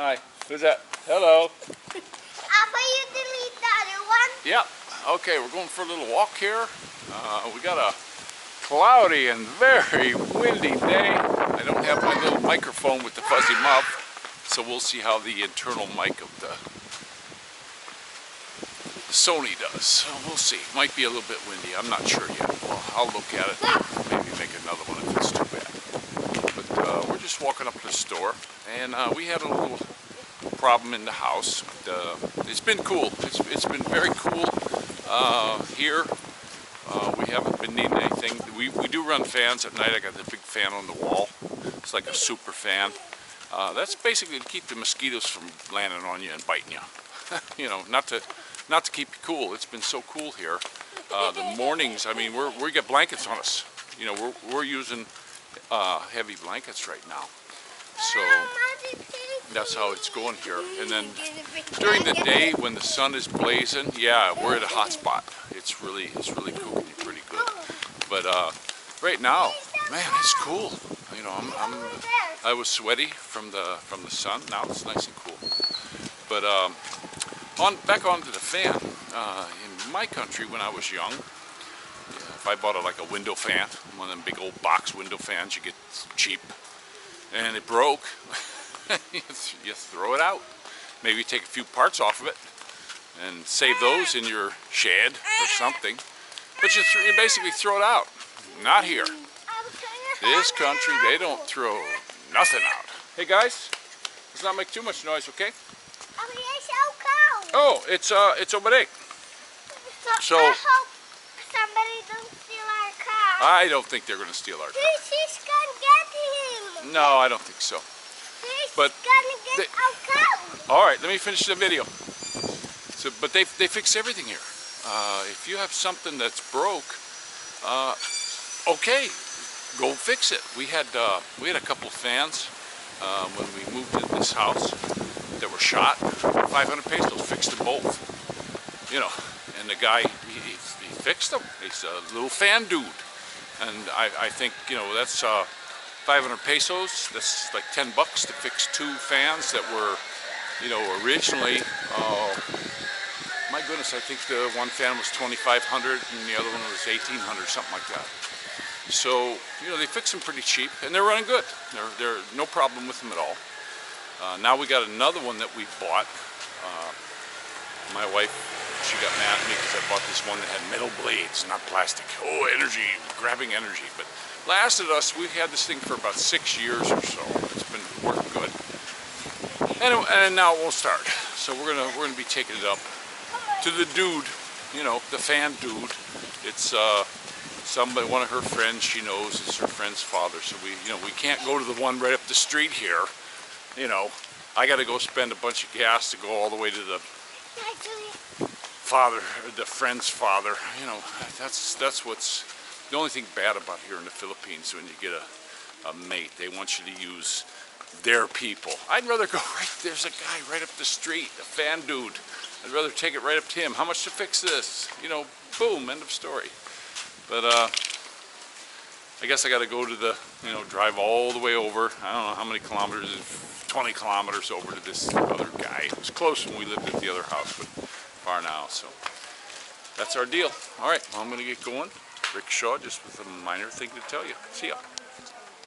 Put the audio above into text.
Hi. Who's that? Hello. Papa, you delete the other one? Yep. Okay, we're going for a little walk here. Uh, we got a cloudy and very windy day. I don't have my little microphone with the fuzzy muff, so we'll see how the internal mic of the, the Sony does. So we'll see. Might be a little bit windy. I'm not sure yet. Well, I'll look at it. Maybe make another one if it's too bad. Just walking up to the store, and uh, we had a little problem in the house. It's been cool. It's, it's been very cool uh, here. Uh, we haven't been needing anything. We, we do run fans at night. I got the big fan on the wall. It's like a super fan. Uh, that's basically to keep the mosquitoes from landing on you and biting you. you know, not to not to keep you cool. It's been so cool here. Uh, the mornings, I mean, we're, we got blankets on us. You know, we're, we're using uh, heavy blankets right now. So that's how it's going here. And then during the day when the sun is blazing, yeah, we're at a hot spot. It's really, it's really cool, pretty good. But uh, right now, man, it's cool. You know, I'm, I'm, I was sweaty from the from the sun. Now it's nice and cool. But um, on back onto the fan. Uh, in my country, when I was young, if I bought a, like a window fan, one of them big old box window fans you get cheap, and it broke, you throw it out. Maybe you take a few parts off of it and save those in your shed or something. But you, th you basically throw it out. Not here. This country, they don't throw nothing out. Hey guys, let's not make too much noise, okay? Oh, it's uh, it's over there. So, I hope somebody don't steal our car. I don't think they're going to steal our car. She's gonna get him. No, I don't think so. She's But gonna get they- our car. All right, let me finish the video. So, but they they fix everything here. Uh, if you have something that's broke, uh, okay, go fix it. We had uh, we had a couple fans uh, when we moved into this house that were shot. 500 pesos fixed them both. You know, and the guy he, he fixed them. He's a little fan dude, and I, I think you know that's uh, 500 pesos. That's like 10 bucks to fix two fans that were, you know, originally. Uh, my goodness, I think the one fan was 2,500 and the other one was 1,800, something like that. So, you know, they fix them pretty cheap and they're running good. They're, they're no problem with them at all. Uh, now we got another one that we bought. Uh, my wife, she got mad at me because I bought this one that had metal blades, not plastic. Oh, energy, grabbing energy. But lasted us, we had this thing for about six years or so. It's been working good. And, and now won't start. So we're gonna we're gonna be taking it up to the dude, you know, the fan dude. It's uh, somebody, one of her friends she knows. It's her friend's father. So we, you know, we can't go to the one right up the street here. You know, I got to go spend a bunch of gas to go all the way to the father, the friend's father. You know, that's that's what's the only thing bad about here in the Philippines when you get a, a mate. They want you to use their people. I'd rather go right. There's a guy right up the street, a fan dude. I'd rather take it right up to him. How much to fix this? You know, boom, end of story. But uh, I guess I got to go to the, you know, drive all the way over. I don't know how many kilometers, 20 kilometers over to this other guy. It was close when we lived at the other house, but far now. So that's our deal. All right, well, I'm going to get going. Rick Shaw, just with a minor thing to tell you. See ya.